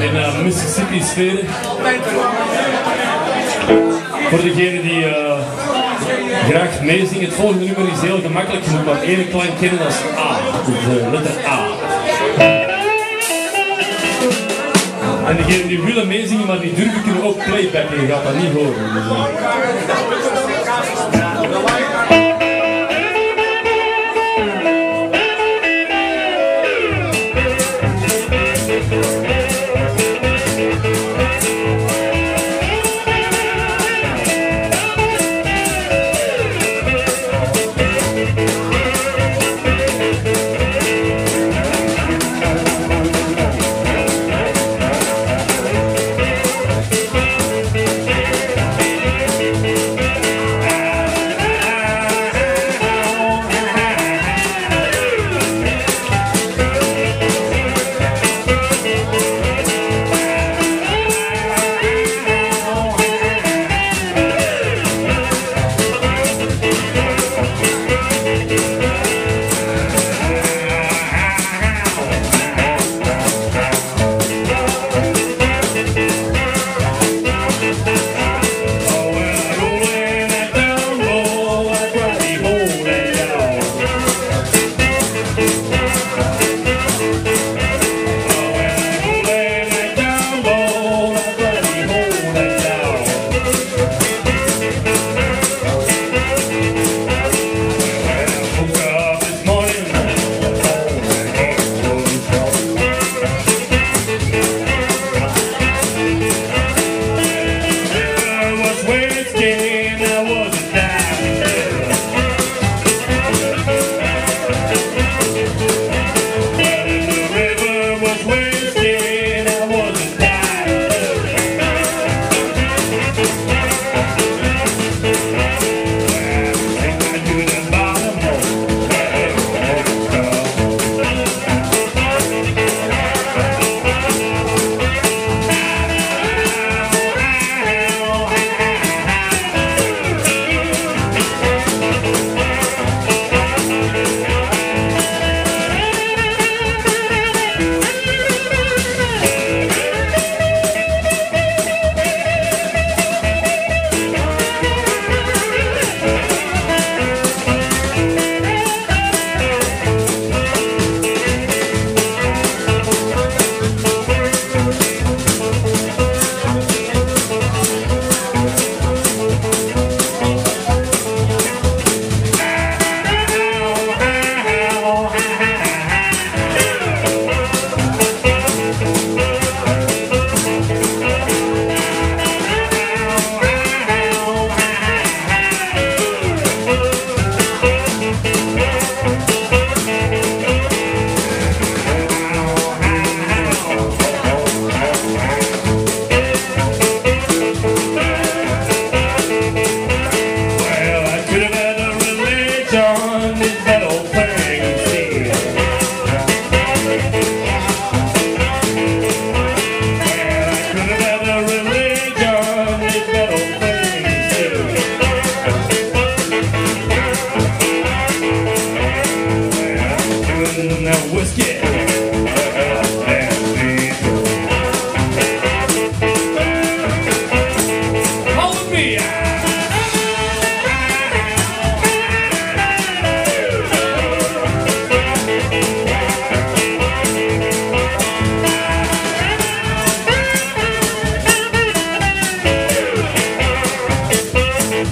In uh, Mississippi sfeer. Voor degenen die uh, graag meezingen, het volgende nummer is heel gemakkelijk. Je moet maar één klank kennen als A. De letter A. En degenen die willen meezingen, maar die durven, kunnen ook playbacken. Je gaat dat niet horen. Dus,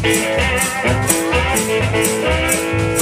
Thank you.